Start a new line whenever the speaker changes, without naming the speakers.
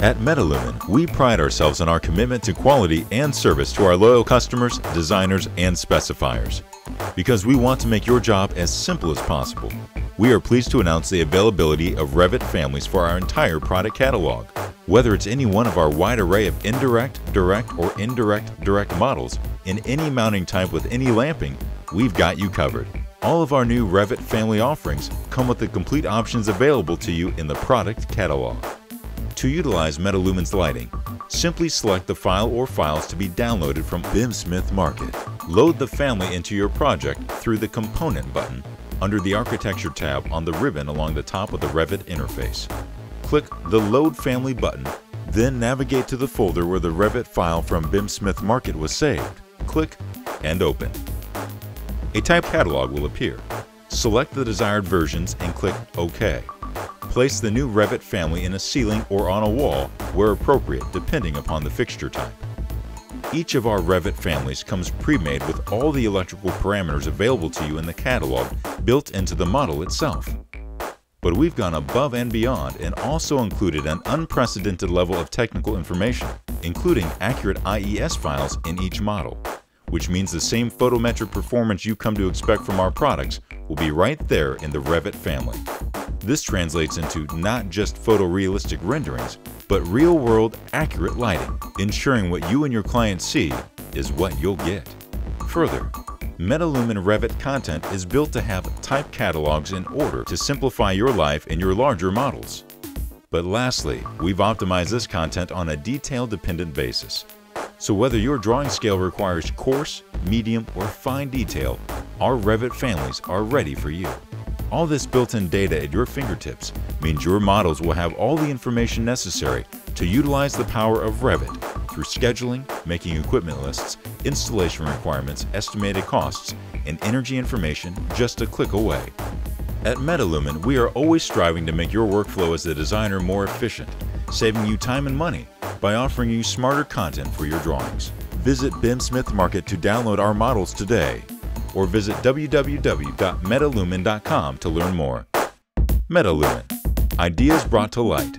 At Metalumen, we pride ourselves on our commitment to quality and service to our loyal customers, designers, and specifiers. Because we want to make your job as simple as possible, we are pleased to announce the availability of Revit families for our entire product catalog. Whether it's any one of our wide array of indirect, direct, or indirect direct models in any mounting type with any lamping, we've got you covered. All of our new Revit family offerings come with the complete options available to you in the product catalog. To utilize Metalumen's lighting, simply select the file or files to be downloaded from BIMsmith Market. Load the family into your project through the Component button under the Architecture tab on the ribbon along the top of the Revit interface. Click the Load Family button, then navigate to the folder where the Revit file from BIMsmith Market was saved. Click and open. A type catalog will appear. Select the desired versions and click OK. Place the new Revit family in a ceiling or on a wall where appropriate depending upon the fixture type. Each of our Revit families comes pre-made with all the electrical parameters available to you in the catalog built into the model itself. But we've gone above and beyond and also included an unprecedented level of technical information, including accurate IES files in each model which means the same photometric performance you come to expect from our products will be right there in the Revit family. This translates into not just photorealistic renderings, but real-world accurate lighting, ensuring what you and your clients see is what you'll get. Further, Metalumen Revit content is built to have type catalogs in order to simplify your life in your larger models. But lastly, we've optimized this content on a detail-dependent basis, so whether your drawing scale requires coarse, medium, or fine detail, our Revit families are ready for you. All this built-in data at your fingertips means your models will have all the information necessary to utilize the power of Revit through scheduling, making equipment lists, installation requirements, estimated costs, and energy information just a click away. At Metalumen, we are always striving to make your workflow as a designer more efficient, saving you time and money by offering you smarter content for your drawings. Visit BIMsmith Market to download our models today or visit www.metalumen.com to learn more. Metalumen, ideas brought to light.